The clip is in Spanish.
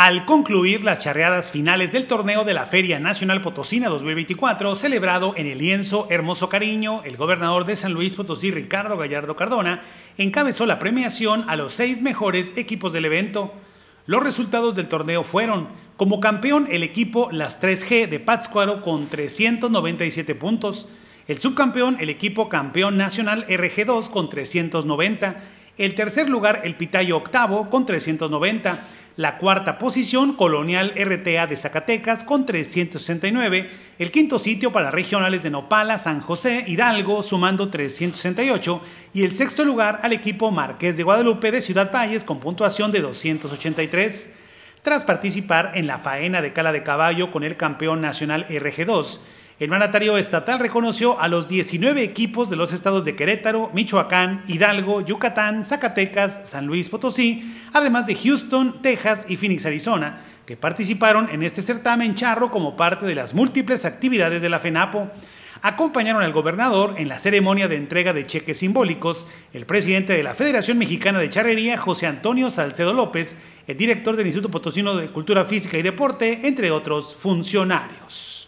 Al concluir las charreadas finales del torneo de la Feria Nacional Potosina 2024, celebrado en el lienzo Hermoso Cariño, el gobernador de San Luis Potosí, Ricardo Gallardo Cardona, encabezó la premiación a los seis mejores equipos del evento. Los resultados del torneo fueron, como campeón el equipo Las 3G de Pátzcuaro con 397 puntos, el subcampeón el equipo campeón nacional RG2 con 390, el tercer lugar el Pitayo Octavo con 390, la cuarta posición Colonial RTA de Zacatecas con 369, el quinto sitio para regionales de Nopala, San José, Hidalgo sumando 368 y el sexto lugar al equipo Marqués de Guadalupe de Ciudad Valles con puntuación de 283. Tras participar en la faena de cala de caballo con el campeón nacional RG2, el mandatario estatal reconoció a los 19 equipos de los estados de Querétaro, Michoacán, Hidalgo, Yucatán, Zacatecas, San Luis Potosí, además de Houston, Texas y Phoenix, Arizona, que participaron en este certamen charro como parte de las múltiples actividades de la FENAPO. Acompañaron al gobernador en la ceremonia de entrega de cheques simbólicos el presidente de la Federación Mexicana de Charrería, José Antonio Salcedo López, el director del Instituto Potosino de Cultura Física y Deporte, entre otros funcionarios.